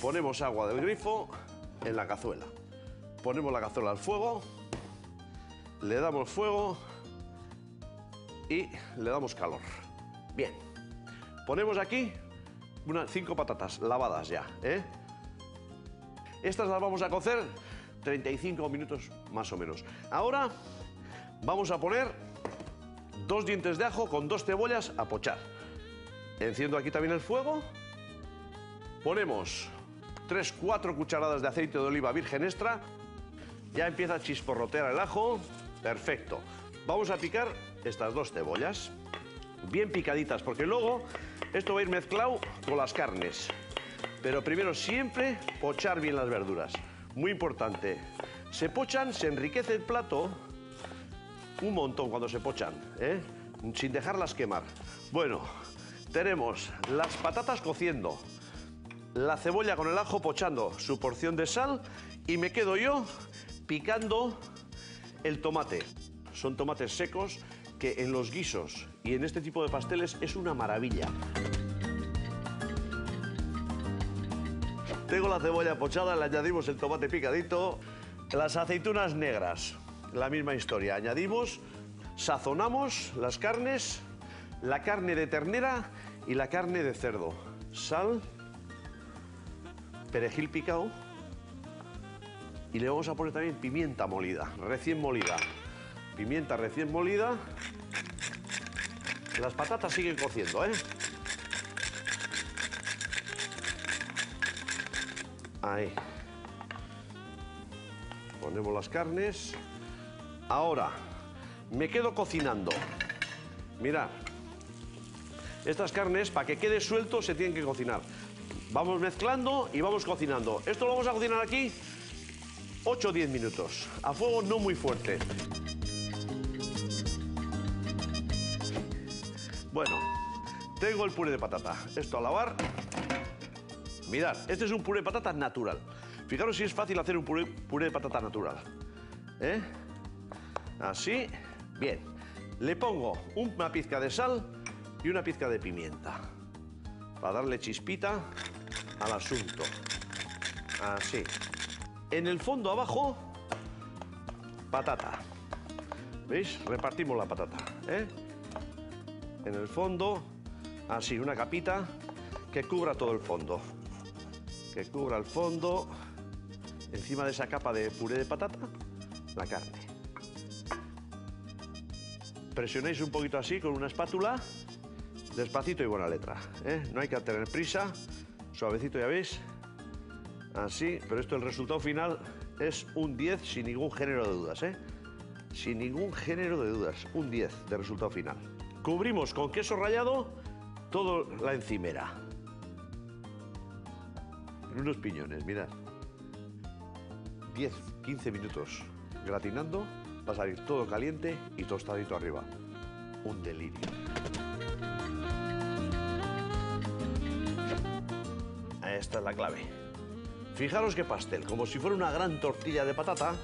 Ponemos agua del grifo en la cazuela. Ponemos la cazuela al fuego, le damos fuego y le damos calor. Bien. Ponemos aquí unas cinco patatas lavadas ya. ¿eh? Estas las vamos a cocer 35 minutos más o menos. Ahora vamos a poner dos dientes de ajo con dos cebollas a pochar. Enciendo aquí también el fuego. Ponemos 3-4 cucharadas de aceite de oliva virgen extra. Ya empieza a chisporrotear el ajo. Perfecto. Vamos a picar estas dos cebollas. Bien picaditas, porque luego esto va a ir mezclado con las carnes. Pero primero siempre pochar bien las verduras. Muy importante. Se pochan, se enriquece el plato un montón cuando se pochan, ¿eh? sin dejarlas quemar. Bueno, tenemos las patatas cociendo, la cebolla con el ajo pochando su porción de sal y me quedo yo picando el tomate. Son tomates secos que en los guisos y en este tipo de pasteles es una maravilla. Tengo la cebolla pochada, le añadimos el tomate picadito, las aceitunas negras, la misma historia. Añadimos, sazonamos las carnes, la carne de ternera y la carne de cerdo. Sal, perejil picado y le vamos a poner también pimienta molida, recién molida. Pimienta recién molida. Las patatas siguen cociendo, ¿eh? Ahí. Ponemos las carnes. Ahora, me quedo cocinando. Mirad. Estas carnes, para que quede suelto, se tienen que cocinar. Vamos mezclando y vamos cocinando. Esto lo vamos a cocinar aquí 8 o 10 minutos, a fuego no muy fuerte. Bueno, tengo el puré de patata. Esto a lavar. Mirad, este es un puré de patata natural. Fijaros si es fácil hacer un puré, puré de patata natural. ¿Eh? Así, bien. Le pongo una pizca de sal y una pizca de pimienta. Para darle chispita al asunto. Así. En el fondo abajo, patata. ¿Veis? Repartimos la patata. ¿eh? En el fondo, así, una capita que cubra todo el fondo. Que cubra el fondo. Encima de esa capa de puré de patata, la carne. Presionéis un poquito así con una espátula, despacito y buena letra. ¿eh? No hay que tener prisa, suavecito ya veis. Así, pero esto el resultado final es un 10 sin ningún género de dudas, ¿eh? Sin ningún género de dudas, un 10 de resultado final. Cubrimos con queso rallado toda la encimera. En unos piñones, mirad. 10, 15 minutos gratinando, va a salir todo caliente y tostadito arriba. Un delirio. Esta es la clave. Fijaros qué pastel, como si fuera una gran tortilla de patata,